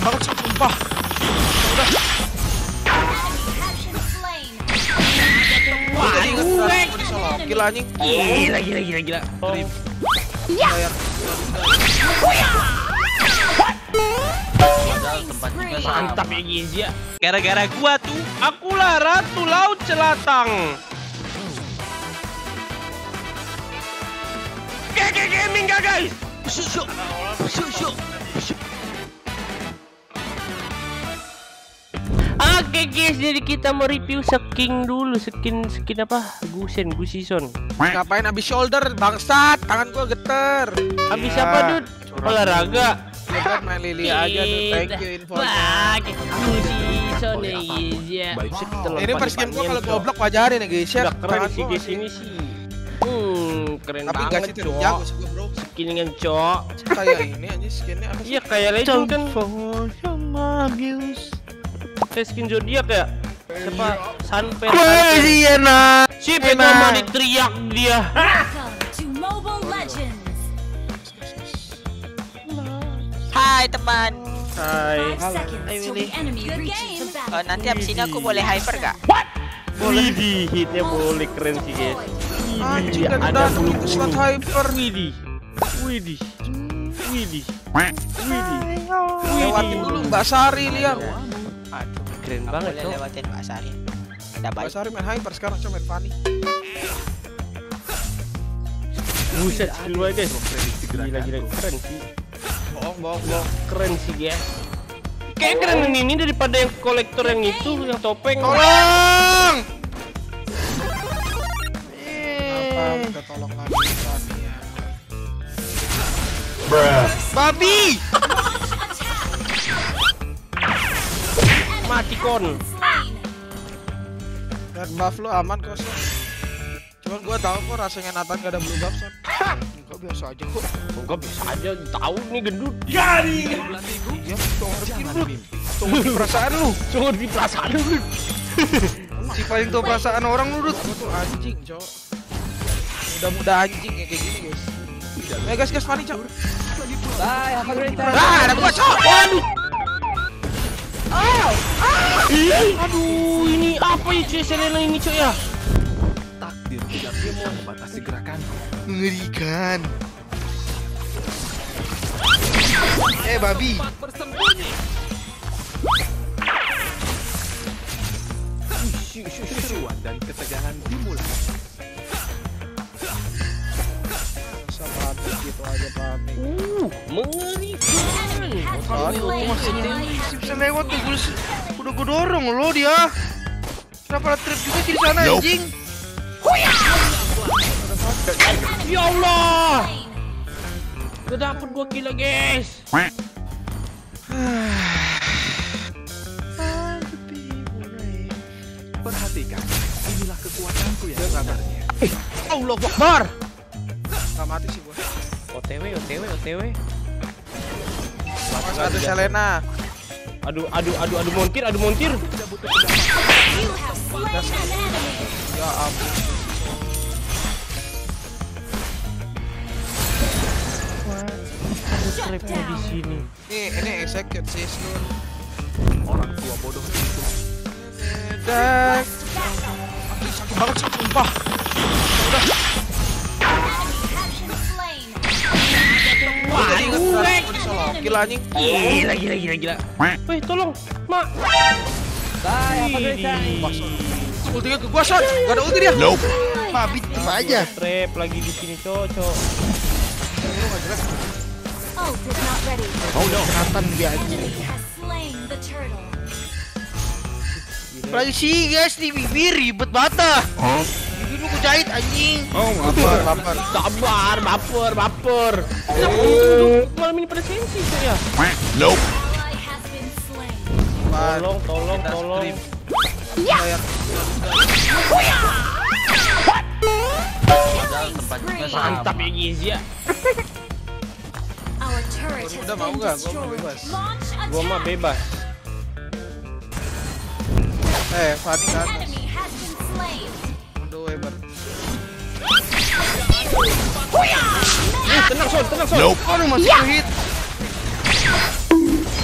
banget sih, sumpah. Udah. Wah, gue. Gila anjing. Gila, gila, gila, gila. Dream. Layar. Mantap ya guys ya. Gara-gara gua tuh, akulah ratu laut celatang. GG Gaming gak guys? Syuk, syuk. Syuk, syuk. Oke guys, jadi kita mau review skin dulu, skin skin apa? Gusen, Gusison. Ngapain abis shoulder bangsat? Tangan gua geter. Habis Ya, apa, Dud? curang. Olahraga. Ya kan main lili aja tuh. Thank you infonya. Gusison ya guys ya. Ini first game gua kalau goblok wajarin ya guys ya. Keren sih guys ini sih. Hmm, keren Tapi banget, sih tidak jago sih gua bro. Skinnya, Cok. Kayak ini aja skinnya apa sih? Iya kayak legend kan. Kayak skin zodiak ya. Siapa? Sanper. Siena. Sip itu Emang. mau diteriak dia. Hai teman, Hai. Hai, Willy. battle. nanti abis ini aku boleh hyper gak? Widih, hitnya boleh keren sih guys. Anjing Widih, dan ada bulu itu slot hyper. Widih, widih, widih, widih. Lewatin dulu Mbak Sari lihat. Keren nggak banget boleh Cok. lewatin Mbak Sari. Ada baik. Sari main hyper sekarang cuma main Fanny. Buset skill gue guys. Gila gila keren sih. Bohong bohong bohong. Keren sih guys. Kayak keren yang ini daripada yang kolektor yang itu yang topeng. Tolong. Apa minta tolong lagi ya. Babi. Mati kon. Dan buff lu aman kok Son. Cuman gua tahu kok rasanya Nathan gak ada blue buff Son. Enggak biasa aja kok. Enggak bisa aja tahu nih gendut. Lu. Tolong ngerti perasaan lu. Jangan di perasaan lu. Si paling tahu perasaan orang lu, tuh anjing, Cok. Mudah-mudah anjing ya kayak gini, guys. Eh, guys, guys, Fanny, Cok. Bye, have a great time. Ah, ada gua, Cok. Waduh. Ih, Aduh, ini apa ya cuy Selena ini cuy ya? Takdir tidak bisa membatasi gerakanku. Mengerikan. Eh, babi. Keseruan dan ketegangan dimulai. Sama panik gitu aja panik. Uh, mengerikan. Aduh, masih bisa lewat tuh gue udah gue dorong lo dia. Kenapa ada trip juga sih di sana anjing? Ya Allah. Udah dapet 2 kilo guys. Perhatikan, inilah kekuatanku yang sebenarnya. Allah Akbar. Gak mati sih gua. OTW, OTW, OTW. Ada Selena. Aduh, aduh, aduh, aduh montir, aduh montir. Ya ampun. Ada trapnya di sini. Nih, ini execute sih Snun. Orang tua bodoh itu Dan sakit banget sih sumpah. Udah. Enemy Gila anjing. Gila, gila, gila, gila. Weh, tolong, Mak. Bye, have a great time. Ultinya ke gua, Son. Gak ada ulti dia. Nope. Babi tetep aja. Trap lagi di sini, cocok. Ult is not ready. Kelihatan dia anjing. Lagi sih guys di bibir ribet banget dah. Jahit anjing. Oh, lapar, lapar. Sabar, baper, baper. Malam ini pada sensi cuy ya? Slain. Tolong, tolong, tolong. Spree. Mantap ya guys ya. Udah mau nggak? Gua mau bebas. Gua mah attack. bebas. Eh, Fanny ke Eh, tenang son, tenang son. Aduh, masih hit.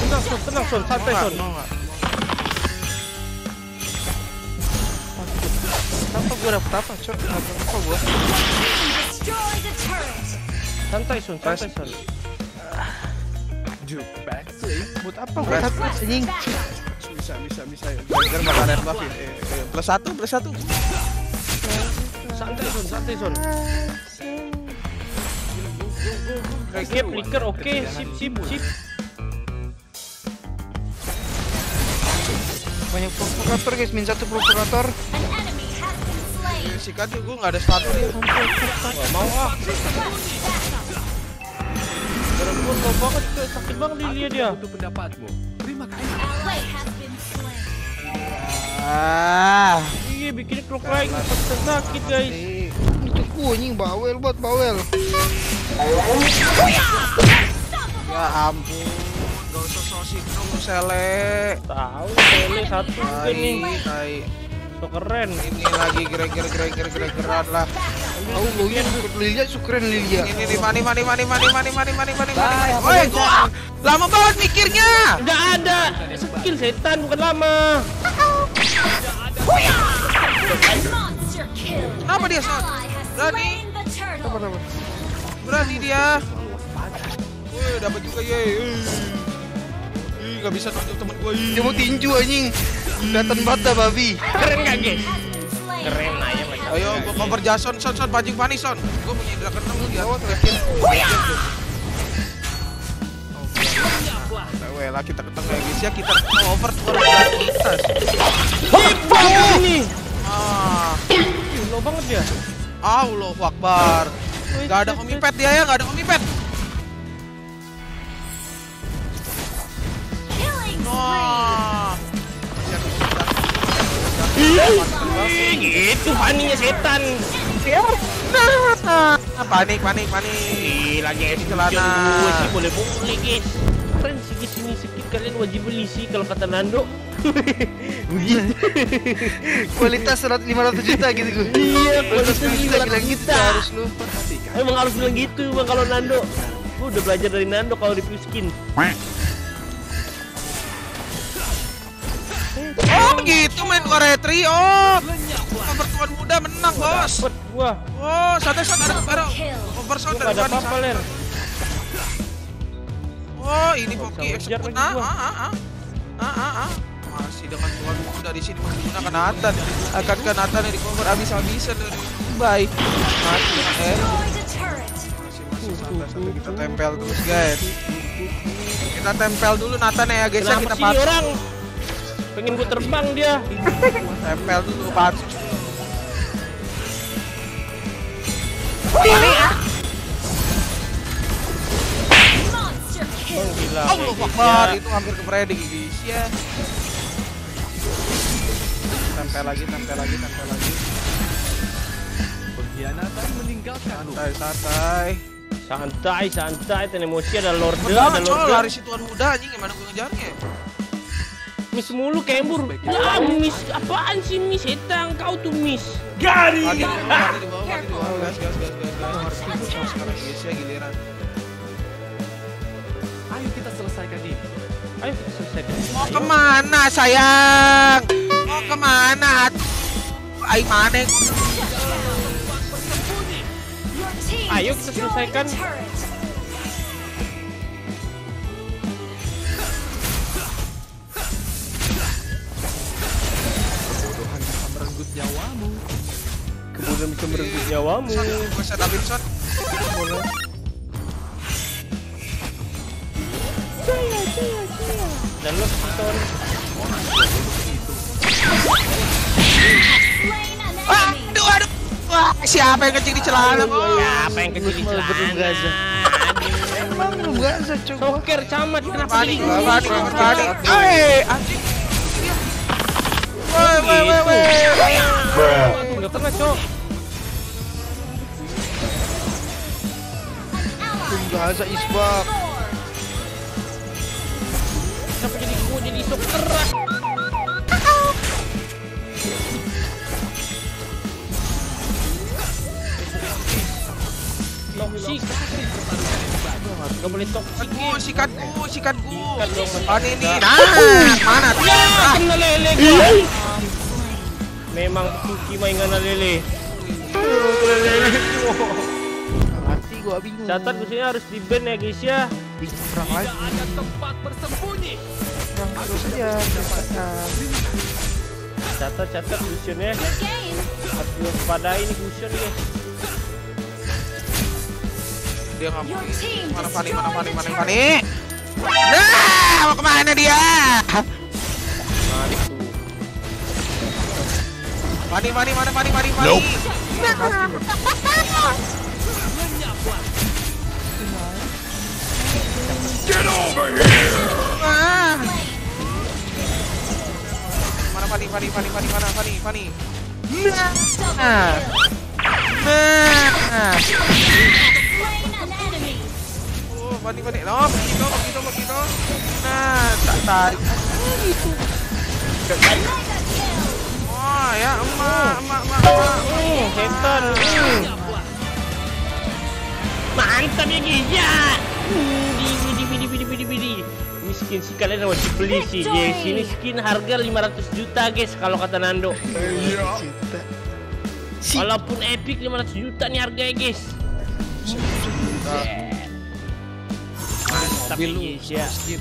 Tenang Son, tenang Son, santai? Son. Nggak? Apa gua dapet apa, Cok? Apa turret. Santai Son, santai Son. Sih. Buat apa dapet anjing? Bisa bisa bisa. Gara-gara makanan buff ya. Eh, eh, Plus satu, plus satu santai son santai son. Oke flicker oke. Sip sip sip. Banyak provokator guys. Min satu provokator. Sikat tuh gue nggak ada satu nih. Mau ah. Barang gue gak banget sakit banget dia dia. Untuk pendapatmu. Terima kasih. Ah. Iya, bikin clock lain sakit guys. Itu kuning bawel buat bawel. Ya ampun, gak usah sosis dong sele. Tahu, tele satu juga Tai. So keren. Ini lagi gerak-gerak gerak-gerak gerak-gerak lah. Tahu lu ya Lilia sukren Lilia. Ini nih mani mani mani mani mani mani mani mani mani. Woi, gua lama banget mikirnya. Udah ada skill setan bukan lama. Monster apa dia sangat? Berani. Sabar, sabar. Berani dia. Wih, dapat juga ye. Ih, nggak bisa tangkap teman gue. Dia mau tinju anjing. Datang bata babi. Keren gak geng? Keren ayam. Ayo, gue cover Jason, son, son, pancing panis, son. Gue punya indra keenam lu di awal terakhir. Huya! Wela kita ketemu guys ya, kita over keluar kita. Hah, ini. Ah, Ih, Low banget dia. Allahu Akbar. Gak ada homipet dia ya, gak ada spree. Wah. Ih, gitu paninya setan. Ah, panik, panik, panik. Lagi Di celana. celana. Gue sih boleh boleh guys. Keren sih guys ini sedikit kalian wajib beli sih kalau kata Nando. Begitu. Kualitas 100 500 juta gitu gue. Iya, kualitas kita gila bilang gitu kita. harus lu. Emang harus bilang gitu bang kalau Nando. Gue udah belajar dari Nando kalau review skin. Oh gitu main gua retri. Oh. Pertuan muda menang, Bos. Dapet gua. Oh, santai santai ada baru. Kill. Over sound Gua gak ada dari apa-apa ler. Oh, ini Poki lagi Ah, ah, ah, ah. Ah, ah, ah. Masih dengan tuan muda di sini menggunakan Nathan. Akankah Nathan yang di cover habis-habisan dari Baik. Mati, eh. Masih masih santai santai kita tempel terus, guys. Kita tempel dulu Nathan ya, guys. ya. Kita sih pat- orang? Pengen gue terbang dia. tempel dulu patsus. Monster kill. Gila. Allah Akbar, ya. itu hampir ke preding guys ya. Tempel lagi, tempel lagi, tempel lagi. Pengkhianatan meninggalkanmu. Santai, santai. Santai, santai. Ten emosi ada Udah, ada col, lorde. lari si tuan muda anjing gimana gue ngejarnya? Miss mulu kembur. Ya, miss apaan sih miss? Setan kau tuh miss. Mati di bawah, mati di bawah, mati di bawah. Gas, gas, gas, gas, gas. Harus sekarang guys ya giliran. Ayo kita selesaikan ini. Ayo kita selesaikan. Mau ke mana sayang? Oh ke mana? Ay, mana? Ayo kita selesaikan. Kebodohan bisa merenggut nyawamu. Kebodohan bisa merenggut nyawamu. Bisa tapi shot. Boleh. lupa, saya, saya. Dan lo, aduh, aduh. Wah, siapa yang kencing di celana, bos? Siapa yang kecil di celana? Emang lu gak bisa coba. Soker camat kenapa. Eh, anjing. Woi, woi, woi, woi. Aduh, nggak kena cok. Gaza isbak. Kenapa jadi gue jadi sok keras? Nah? Ya, Ah. Memang Tuki main kena lele. Mati gua bingung. Catat sini harus di ban ya guys ya. lagi. Ada tempat bersembunyi. Tempatnya. Catat catat Gusion ya. Harus diwaspadai nih guys. Dia nggak mau. Your team Mana Fani, mana Fani, mana Fani? Nah, mau ke mana dia? Mantu. Fani, Fani, mana Fani, Fani, Fani? Ah. Mana Fani, Fani, Fani, Fani, mana Fani, Fani? Nah. Nah. Enemy. Begitu, begitu, begitu. Nah, tak tarik. Kill. Wah, ya, emak, emak, emak, emak. Setan. Mantap ya di. Miskin sih kalian wajib beli sih guys. Ini skin harga 500 juta guys kalau kata Nando. Walaupun epic 500 juta nih harganya guys. Mantap ya guys ya.